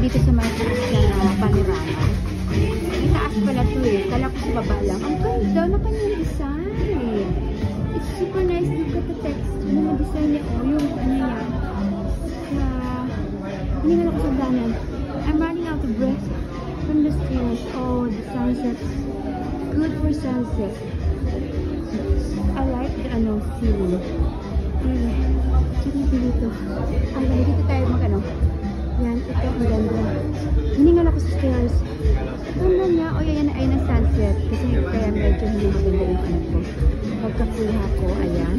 dito sa Marcos na panorama. May taas pala to eh. Kala ko sa baba lang. Ang ganda na kanyang design. It's super nice. Look at the text. Ano yung design niya? Oh, yung ano yan. Sa... Hindi na ako sa ganan. I'm running out of breath from the stairs. Oh, the sunset. Good for sunset. I like the ano, feeling. Mm. Sige, dito. Tayo mag ano. Stairs. Ganda niya. O, yan, ay na sunset. Kasi kaya medyo hindi maganda yung ano ko. Pagkakuha ko, ayan.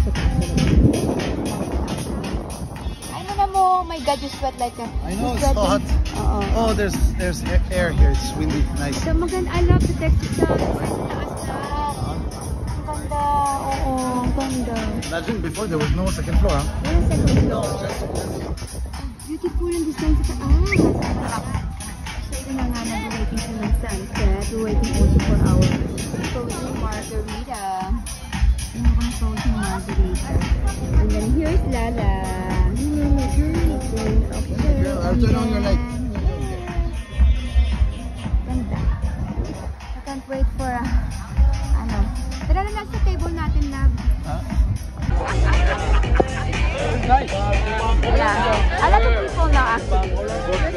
God. I love you sa Ay, mo na mo. My God, you sweat like a... I know, it's so hot. Oo. Oh, oh, there's there's air here. It's windy. Nice. So, maganda. I love the Texas sun. Taas na. Ang ganda. Oo, ang ganda. Imagine before there was no second floor, huh? Wala sa gulo. Beautiful ang design sa taas. So, ito na nga na waiting for the sunset. We're waiting also for our frozen margarita. Margarita. And then here's Lala. Girl, I'll turn on your light. Ganda. I can't wait for a, ano. Tara na lang sa table natin, love. Nice. Yeah. A lot of people now actually.